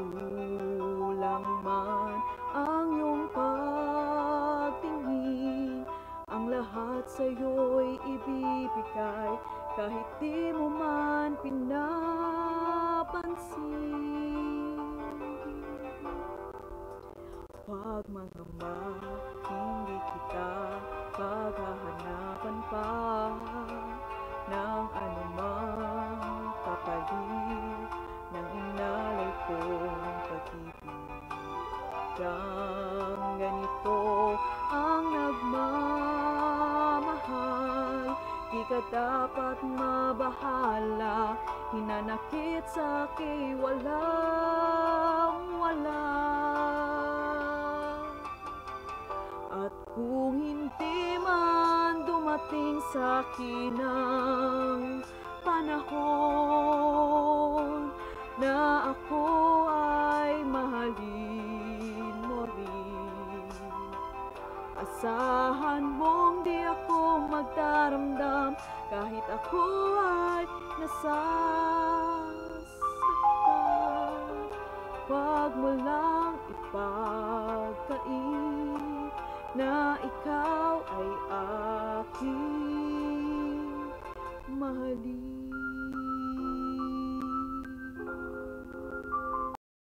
Kulang man ang iyong pagtingin Ang lahat sa'yo'y ibibigay Kahit di mo man pinapansin. Huwag mangamba, hindi kita Paghahanapan pa ng Kang ganito ang nagmamahal, di ka dapat mabahala, hinanakit sa walang wala. At kung hindi man dumating sa akin ang panahon Asahan mong di ako magdaramdam kahit ako ay nasasaktan. Huwag mo lang ipagkait na ikaw ay aking mahalin.